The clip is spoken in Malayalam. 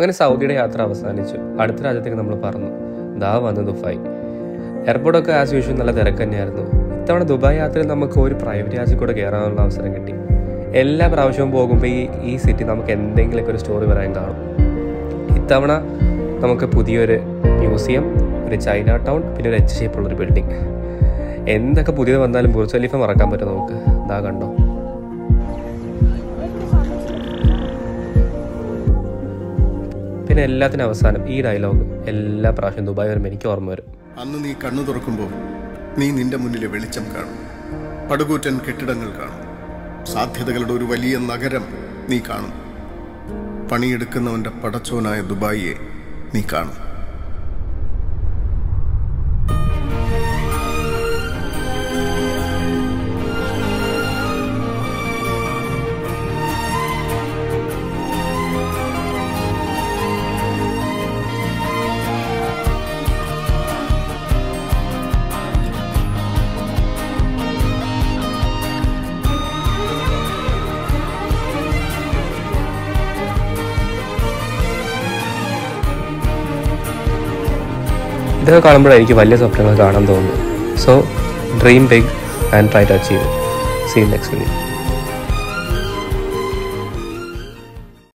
അങ്ങനെ സൗദിയുടെ യാത്ര അവസാനിച്ചു. അടുത്ത രാജ്യത്തേക്ക് നമ്മൾ പറഞ്ഞു ദാ വന്നു ദുബായ്. എയർപോർട്ടൊക്കെ ആസ് യൂഷ്വൽ നല്ല തിരക്ക് തന്നെയായിരുന്നു. ഇത്തവണ ദുബായ് യാത്രയിൽ നമുക്ക് ഒരു പ്രൈവറ്റ് യാത്രയിൽ കൂടെ കയറാനുള്ള അവസരം കിട്ടി. എല്ലാ പ്രാവശ്യവും പോകുമ്പോൾ ഈ ഈ സിറ്റി നമുക്ക് എന്തെങ്കിലുമൊക്കെ ഒരു സ്റ്റോറി പറയാൻ കാണും. ഇത്തവണ നമുക്ക് പുതിയൊരു മ്യൂസിയം ഒരു ചൈന ടൗൺ പിന്നെ ഒരു എച്ച് ഷേപ്പുള്ളൊരു ബിൽഡിംഗ് എന്തൊക്കെ പുതിയത് വന്നാലും ബുർജ് ഖലീഫ മറക്കാൻ പറ്റും നമുക്ക്. ഇതാ കണ്ടോ? പിന്നെ എല്ലാത്തിനും അവസാനം ഈ ഡയലോഗ് എല്ലാ പ്രാവശ്യം ദുബായ് വരുമ്പോൾ എനിക്ക് ഓർമ്മ വരും. അന്ന് നീ കണ്ണു തുറക്കുമ്പോൾ നീ നിന്റെ മുന്നിലെ വെളിച്ചം കാണും. പടുകൂറ്റൻ കെട്ടിടങ്ങൾ കാണും. സാധ്യതകളുടെ ഒരു വലിയ നഗരം നീ കാണും. പണിയെടുക്കുന്നവന്റെ പടച്ചോനായ ദുബായിയെ നീ കാണും. ഇതൊക്കെ കാണുമ്പോഴാണ് എനിക്ക് വലിയ സ്വപ്നങ്ങൾ കാണാൻ തോന്നുന്നത്. So dream big and try to achieve see next video